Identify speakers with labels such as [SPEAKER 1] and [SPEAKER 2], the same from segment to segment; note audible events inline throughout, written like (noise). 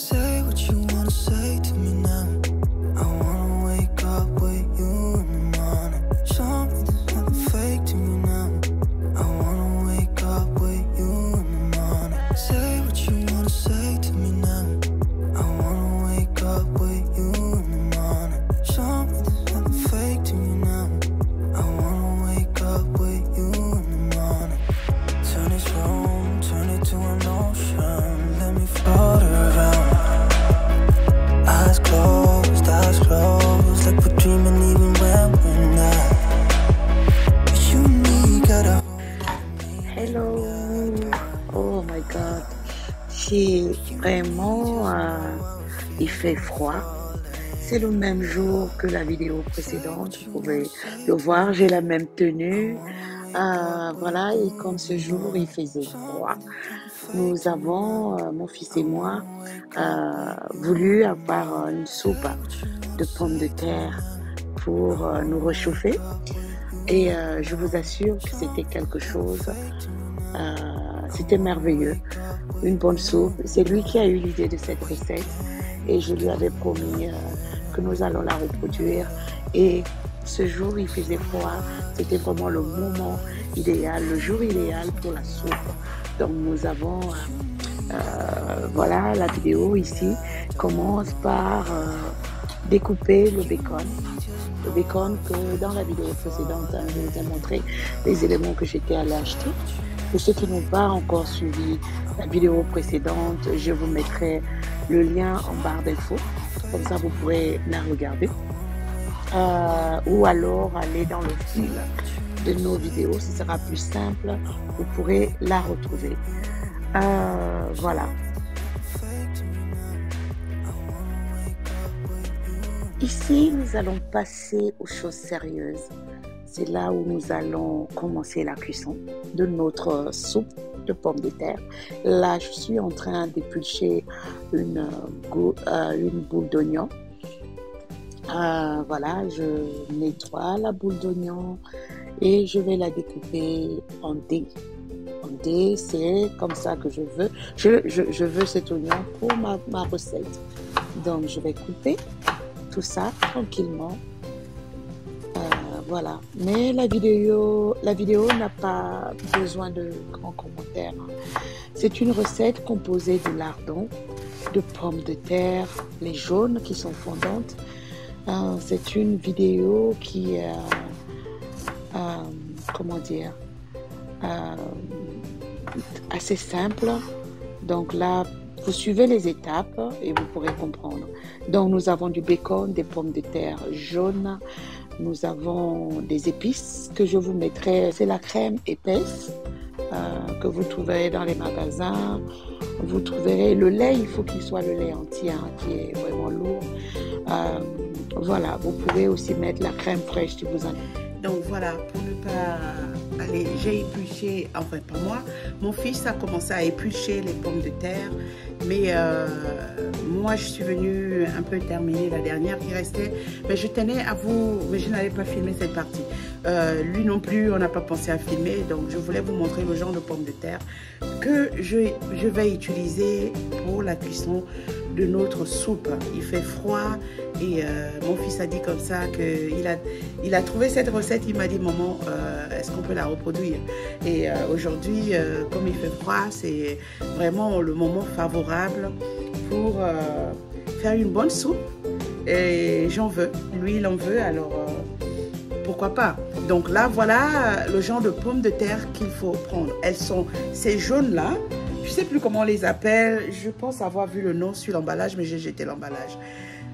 [SPEAKER 1] Say
[SPEAKER 2] vraiment. euh, il fait froid. C'est le même jour que la vidéo précédente. Vous pouvez le voir. J'ai la même tenue. Euh, voilà. Et comme ce jour, il faisait froid, nous avons, euh, mon fils et moi, voulu avoir une soupe de pommes de terre pour nous réchauffer. Et je vous assure que c'était quelque chose, c'était merveilleux. Une bonne soupe. C'est lui qui a eu l'idée de cette recette et je lui avais promis euh, que nous allons la reproduire. Et ce jour, il faisait froid. C'était vraiment le moment idéal, le jour idéal pour la soupe. Donc nous avons, euh, euh, voilà, la vidéo ici commence par découper le bacon le bacon que dans la vidéo précédente, hein, je vous ai montré les éléments que j'étais allée acheter. Pour ceux qui n'ont pas encore suivi la vidéo précédente, je vous mettrai le lien en barre d'infos. Comme ça, vous pourrez la regarder. Euh, ou alors aller dans le fil de nos vidéos. Ce sera plus simple. Vous pourrez la retrouver. Euh, voilà. Ici, nous allons passer aux choses sérieuses. C'est là où nous allons commencer la cuisson de notre soupe de pommes de terre. Là, je suis en train d'éplucher une, euh, une boule d'oignon. Euh, voilà, je nettoie la boule d'oignon et je vais la découper en dés. En dés, c'est comme ça que je veux. Je veux cet oignon pour ma, ma recette. Donc, je vais couper tout ça tranquillement. Voilà. Mais la vidéo, la vidéo n'a pas besoin de grands commentaires. hein. C'est une recette composée de lardons, de pommes de terre, les jaunes qui sont fondantes. Euh, c'est une vidéo qui euh, euh, comment dire, euh, assez simple. Donc là, vous suivez les étapes et vous pourrez comprendre. Donc nous avons du bacon, des pommes de terre jaunes, nous avons des épices que je vous mettrai. C'est la crème épaisse euh, que vous trouverez dans les magasins. Vous trouverez le lait, il faut qu'il soit le lait entier, hein, qui est vraiment lourd. Euh, voilà, vous pouvez aussi mettre la crème fraîche si vous en
[SPEAKER 3] Donc voilà, pour ne pas aller, j'ai épluché, enfin pas moi, mon fils a commencé à éplucher les pommes de terre, mais euh, moi je suis venue un peu terminer la dernière qui restait, mais je tenais à vous, mais je n'avais pas filmé cette partie. Euh, lui non plus, on n'a pas pensé à filmer, donc je voulais vous montrer le genre de pommes de terre que je, vais utiliser pour la cuisson de notre soupe. Il fait froid et euh, mon fils a dit comme ça qu'il a, il a trouvé cette recette. Il m'a dit, maman, euh, est-ce qu'on peut la reproduire? Et aujourd'hui, comme il fait froid, c'est vraiment le moment favorable pour faire une bonne soupe. Et j'en veux. Lui, il en veut, alors pourquoi pas? Donc là, voilà le genre de pommes de terre qu'il faut prendre. Elles sont ces jaunes-là. Je sais plus comment on les appelle. Je pense avoir vu le nom sur l'emballage, mais j'ai jeté l'emballage.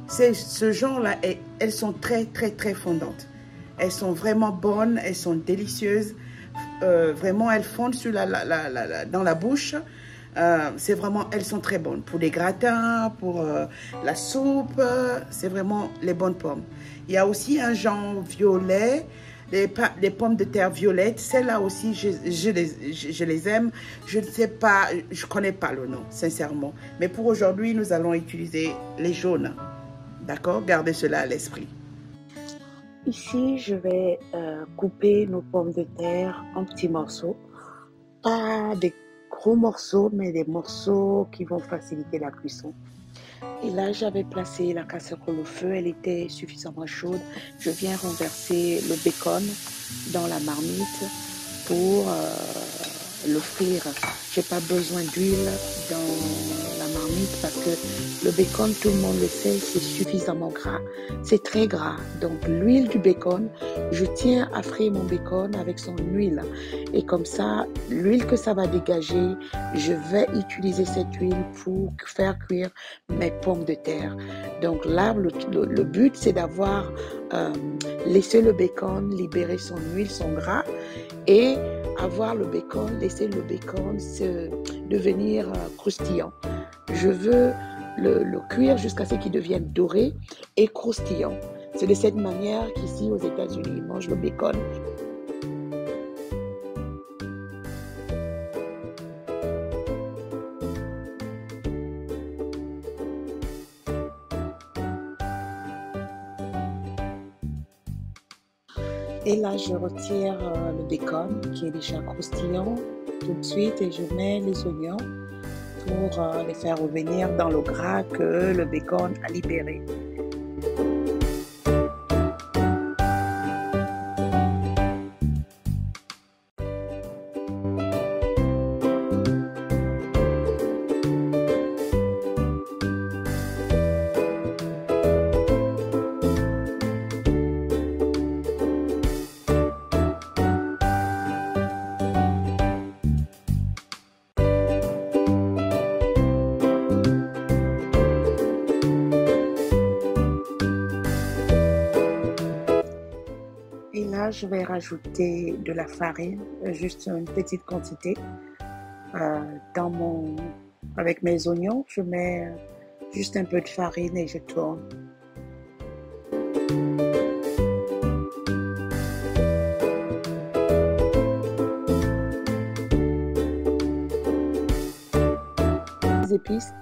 [SPEAKER 3] Ce genre-là, elles sont très, très, très fondantes. Elles sont vraiment bonnes, elles sont délicieuses. Euh, vraiment, elles fondent dans la bouche. Euh, c'est vraiment, elles sont très bonnes pour les gratins, pour euh, la soupe. euh, C'est vraiment les bonnes pommes. Il y a aussi un genre violet, les, pommes de terre violettes. Celles-là aussi, je, les, aime. Je ne sais pas, je connais pas le nom, sincèrement. Mais pour aujourd'hui, nous allons utiliser les jaunes. D'accord? Gardez cela à l'esprit.
[SPEAKER 2] Ici, je vais euh, couper nos pommes de terre en petits morceaux. Pas des gros morceaux, mais des morceaux qui vont faciliter la cuisson. Et là, j'avais placé la casserole au feu, elle était suffisamment chaude. Je viens renverser le bacon dans la marmite pour euh, l'offrir. J'ai pas besoin d'huile dans parce que le bacon, tout le monde le sait, c'est suffisamment gras. C'est très gras. Donc l'huile du bacon, je tiens à frire mon bacon avec son huile. Et comme ça, l'huile que ça va dégager, je vais utiliser cette huile pour faire cuire mes pommes de terre. Donc là, le but, c'est d'avoir euh, laissé le bacon libérer son huile, son gras, et avoir le bacon, laisser le bacon se devenir euh, croustillant. Je veux le, cuire jusqu'à ce qu'il devienne doré et croustillant. C'est de cette manière qu'ici aux États-Unis, ils mangent le bacon. Et là, je retire euh, le bacon qui est déjà croustillant tout de suite et je mets les oignons pour euh, les faire revenir dans le gras que le bacon a libéré. Je vais rajouter de la farine, euh, juste une petite quantité. Euh, dans mon, avec mes oignons, je mets euh, juste un peu de farine et je tourne. Les épices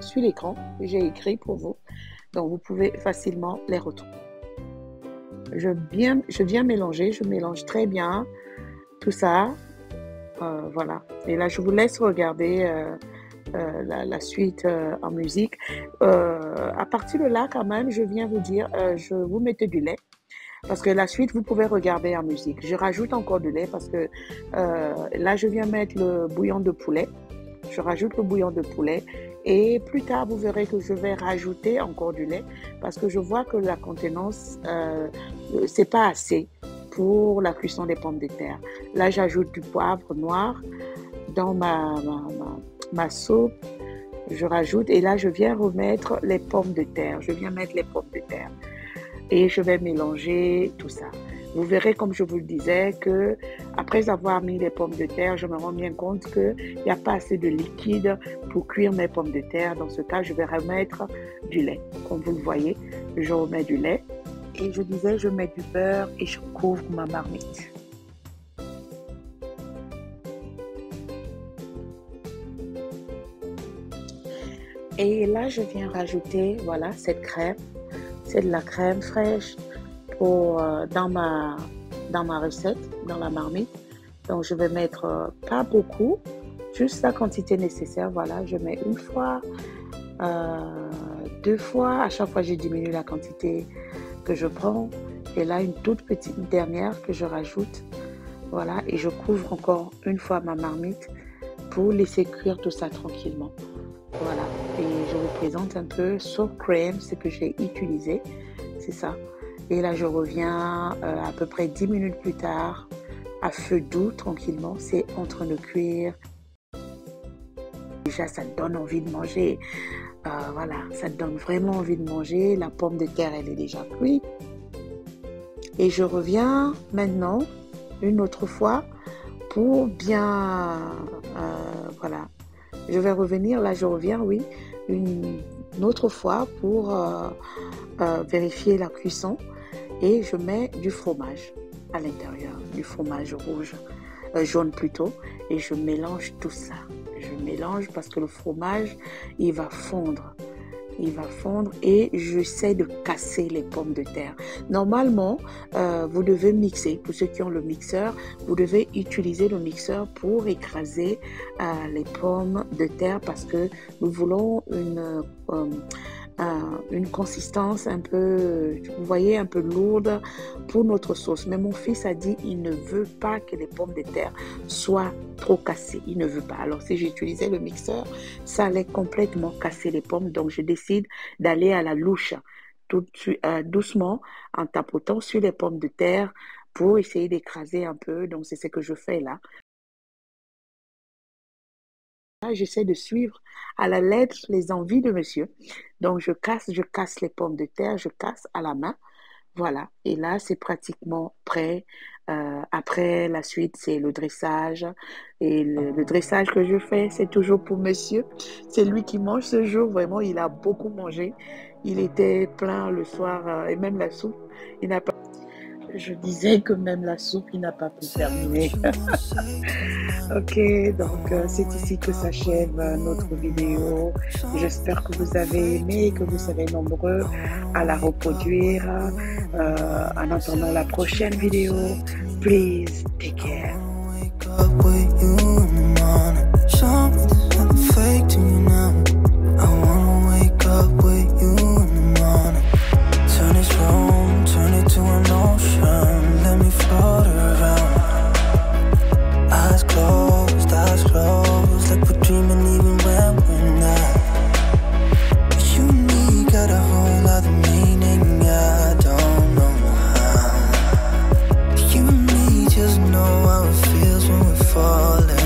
[SPEAKER 2] sur l'écran, j'ai écrit pour vous, donc vous pouvez facilement les retrouver. Je viens, je viens mélanger, je mélange très bien tout ça. Euh, voilà. Et là, je vous laisse regarder euh, euh, la, suite en musique. À partir de là, quand même, je viens vous dire, je vous mettez du lait. Parce que la suite, vous pouvez regarder en musique. Je rajoute encore du lait parce que là, je viens mettre le bouillon de poulet. Je rajoute le bouillon de poulet. Et plus tard, vous verrez que je vais rajouter encore du lait parce que je vois que la contenance, euh, euh, c'est pas assez pour la cuisson des pommes de terre. Là, j'ajoute du poivre noir dans ma, ma, soupe. Je rajoute et là, je viens remettre les pommes de terre. Je viens mettre les pommes de terre et je vais mélanger tout ça. Vous verrez, comme je vous le disais, que après avoir mis les pommes de terre, je me rends bien compte qu'il n'y a pas assez de liquide pour cuire mes pommes de terre. Dans ce cas, je vais remettre du lait. Comme vous le voyez, je remets du lait. Et je disais, je mets du beurre et je couvre ma marmite. Et là, je viens rajouter, voilà, cette crème. C'est de la crème fraîche euh, dans, ma, dans ma recette, dans la marmite. Donc, je vais mettre euh, pas beaucoup, juste la quantité nécessaire. Voilà, je mets une fois, euh, deux fois. À chaque fois, je diminue la quantité que je prends. Et là, une toute petite dernière que je rajoute. Voilà, et je couvre encore une fois ma marmite pour laisser cuire tout ça tranquillement. Voilà, et je vous présente un peu soap cream, ce que j'ai utilisé. C'est ça. Et là, je reviens euh, à peu près 10 minutes plus tard, à feu doux, tranquillement. C'est en train de cuire. Déjà, ça donne envie de manger. Euh, voilà, ça donne vraiment envie de manger. La pomme de terre, elle est déjà cuite. Et je reviens maintenant, une autre fois, pour bien... euh, voilà. Je vais revenir, là je reviens, oui, une autre fois pour euh, euh, vérifier la cuisson. Et je mets du fromage à l'intérieur, du fromage rouge, euh, jaune plutôt. Et je mélange tout ça. Je mélange parce que le fromage, il va fondre. Il va fondre et j'essaie de casser les pommes de terre. Normalement, euh, vous devez mixer. Pour ceux qui ont le mixeur, vous devez utiliser le mixeur pour écraser euh, les pommes de terre parce que nous voulons une euh, une consistance un peu, vous voyez, un peu lourde pour notre sauce. Mais mon fils a dit, il ne veut pas que les pommes de terre soient trop cassées. Il ne veut pas. Alors si j'utilisais le mixeur, ça allait complètement casser les pommes. Donc je décide d'aller à la louche, tout, euh, doucement, en tapotant sur les pommes de terre pour essayer d'écraser un peu. Donc c'est ce que je fais là. J'essaie de suivre à la lettre les envies de monsieur. Donc, je casse, je casse les pommes de terre, je casse à la main. Voilà. Et là, c'est pratiquement prêt. Euh, après, la suite, c'est le dressage. Et le, dressage que je fais, c'est toujours pour monsieur. C'est lui qui mange ce jour. Vraiment, il a beaucoup mangé. Il était plein le soir euh, et même la soupe. Il n'a pas je disais que même la soupe, il n'a pas pu terminer. (laughs) ok, donc euh, c'est ici que s'achève euh, notre vidéo. J'espère que vous avez aimé, que vous serez nombreux à la reproduire. Euh, en attendant la prochaine vidéo, please take care.
[SPEAKER 1] know how it feels when we're falling